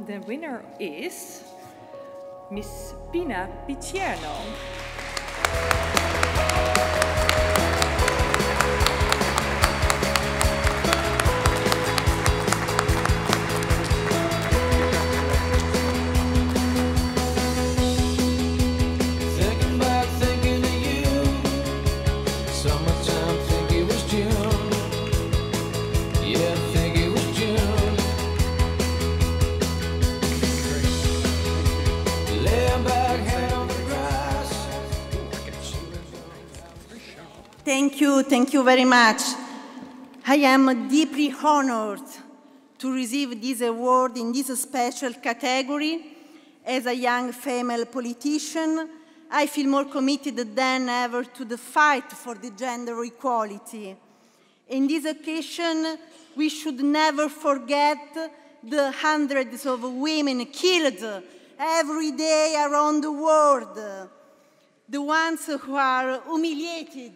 the winner is Miss Pina Picierno. Thank you, thank you very much. I am deeply honored to receive this award in this special category. As a young female politician, I feel more committed than ever to the fight for the gender equality. In this occasion, we should never forget the hundreds of women killed every day around the world the ones who are humiliated,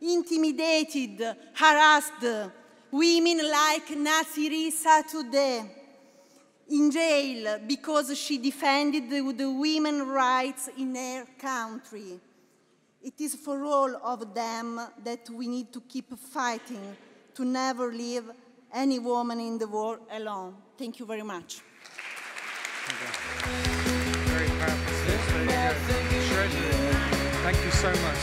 intimidated, harassed, women like Nasirisa today in jail because she defended the, the women's rights in her country. It is for all of them that we need to keep fighting to never leave any woman in the world alone. Thank you very much. Thank you so much.